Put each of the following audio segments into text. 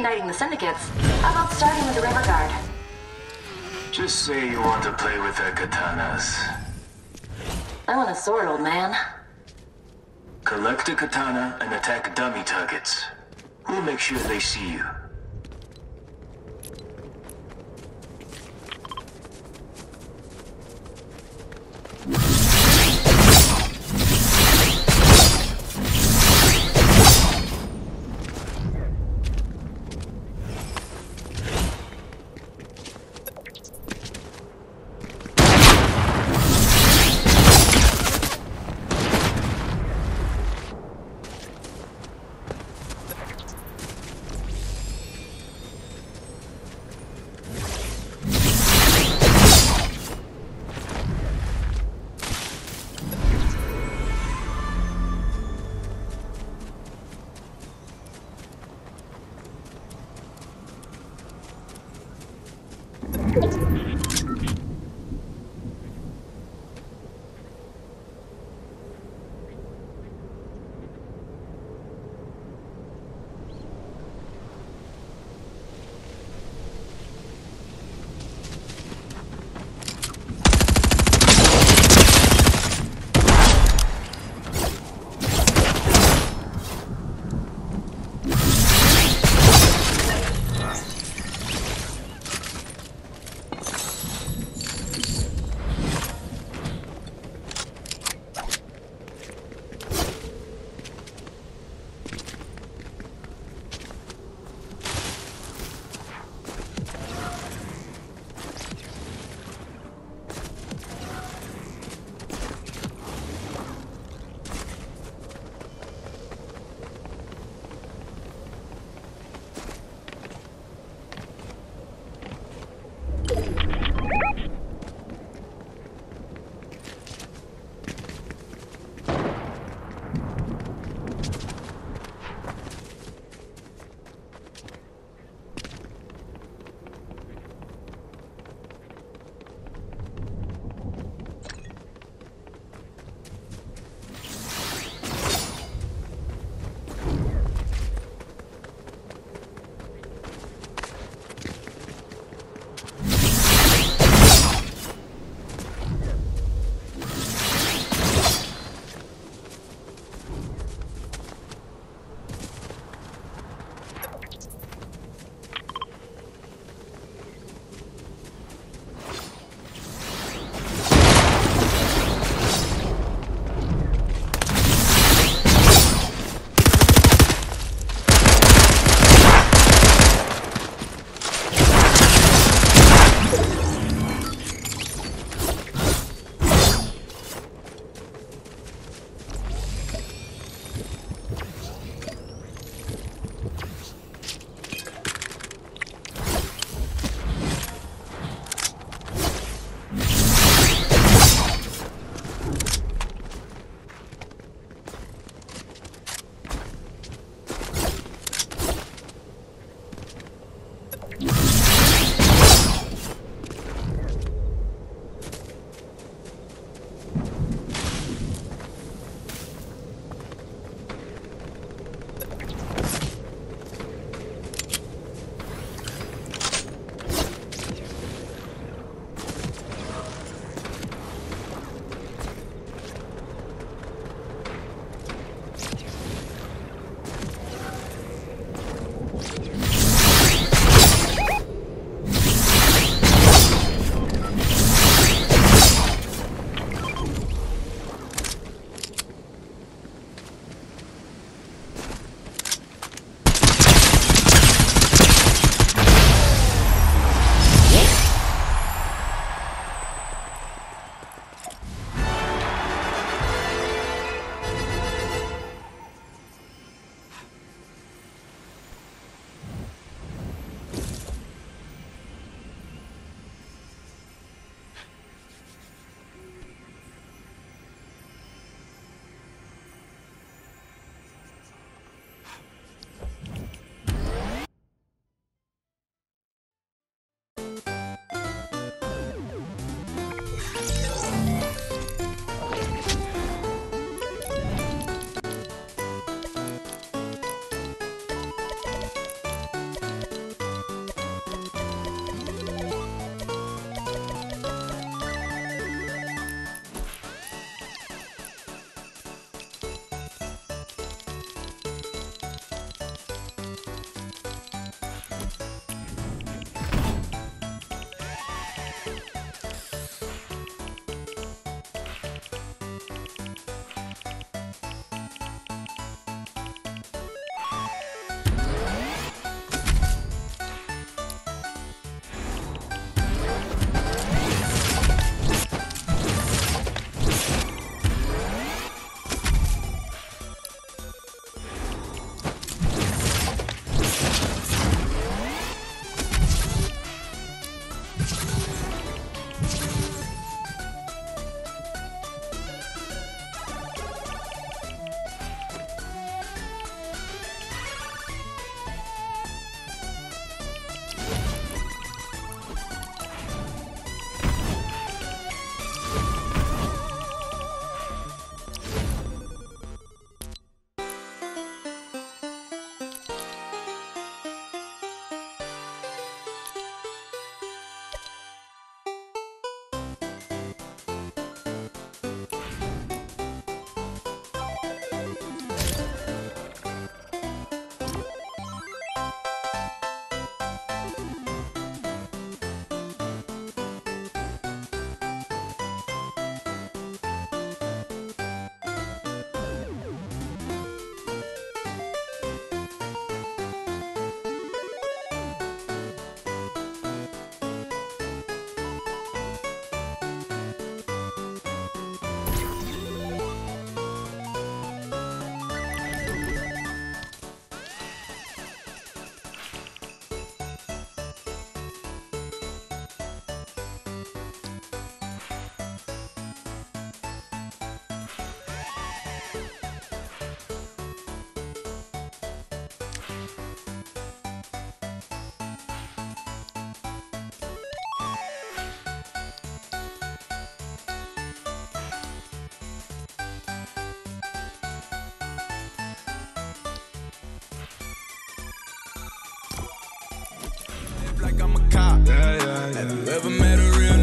reuniting the syndicates. How about starting with the River Guard? Just say you want to play with their katanas. I want a sword, old man. Collect a katana and attack dummy targets. We'll make sure they see you. Like I'm a cop. Yeah, yeah, yeah. Have you ever met a real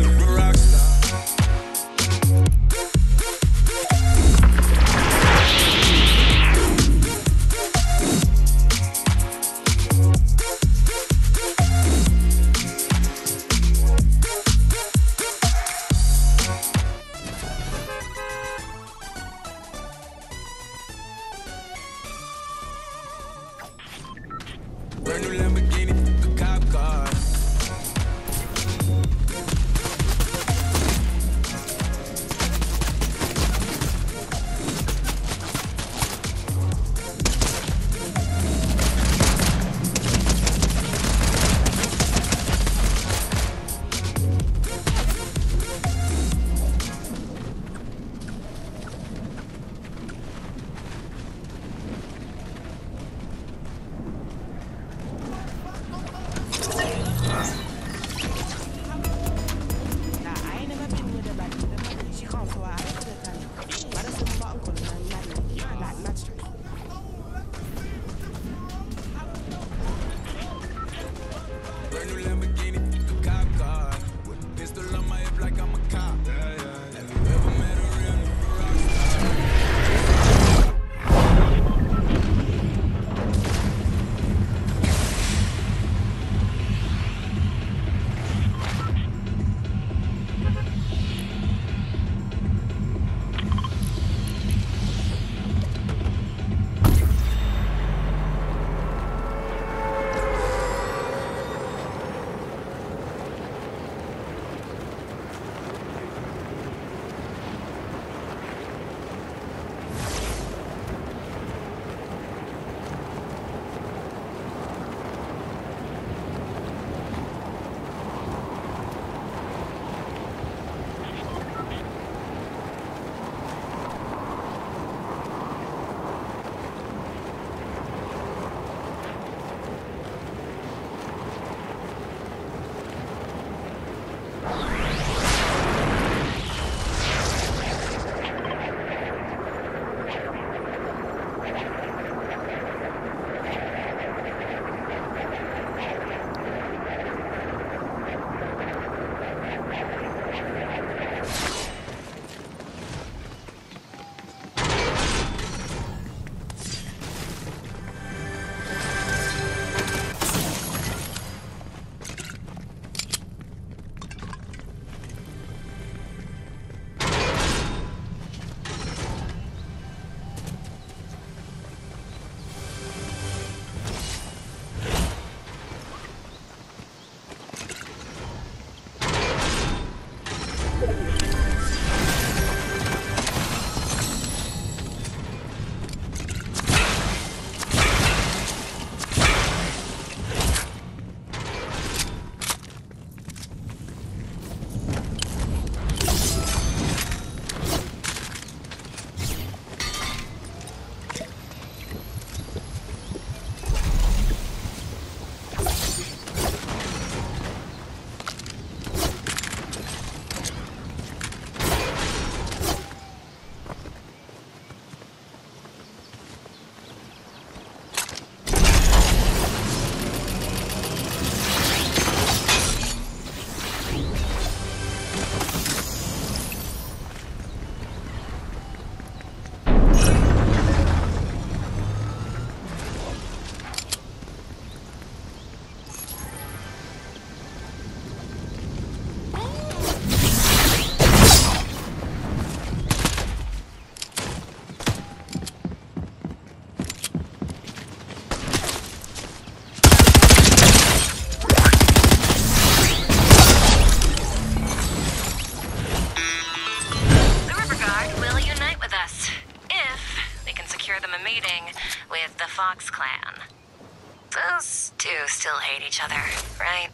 right?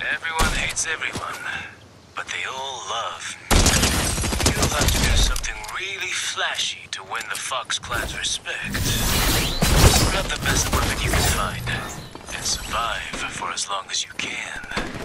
Everyone hates everyone, but they all love. You'll have to do something really flashy to win the Fox Clan's respect. Grab the best weapon you can find, and survive for as long as you can.